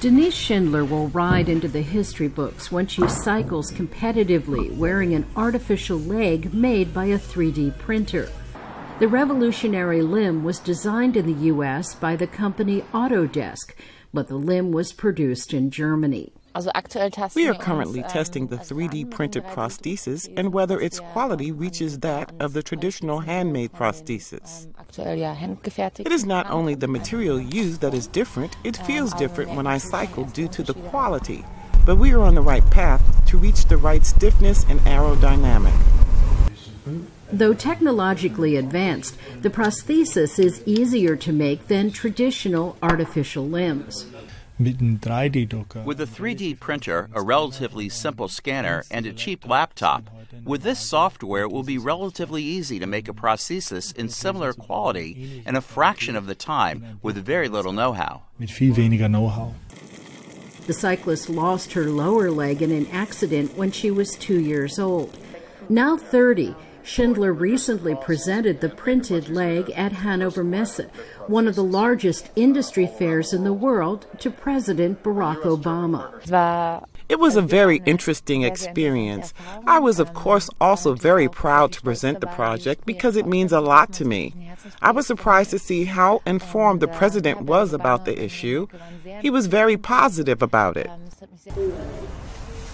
Denise Schindler will ride into the history books when she cycles competitively wearing an artificial leg made by a 3D printer. The revolutionary limb was designed in the U.S. by the company Autodesk, but the limb was produced in Germany. We are currently testing the 3D printed prosthesis and whether its quality reaches that of the traditional handmade prosthesis. It is not only the material used that is different, it feels different when I cycle due to the quality. But we are on the right path to reach the right stiffness and aerodynamic. Though technologically advanced, the prosthesis is easier to make than traditional artificial limbs. With a 3D printer, a relatively simple scanner, and a cheap laptop, with this software it will be relatively easy to make a prosthesis in similar quality in a fraction of the time with very little know-how. The cyclist lost her lower leg in an accident when she was two years old. Now 30, Schindler recently presented the printed leg at Hanover Messe, one of the largest industry fairs in the world, to President Barack Obama. It was a very interesting experience. I was, of course, also very proud to present the project because it means a lot to me. I was surprised to see how informed the president was about the issue. He was very positive about it.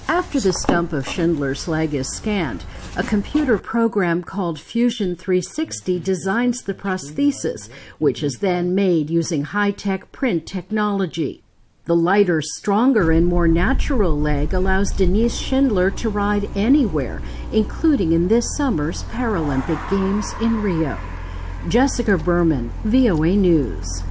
After the stump of Schindler's leg is scanned, a computer program called Fusion 360 designs the prosthesis, which is then made using high-tech print technology. The lighter, stronger, and more natural leg allows Denise Schindler to ride anywhere, including in this summer's Paralympic Games in Rio. Jessica Berman, VOA News.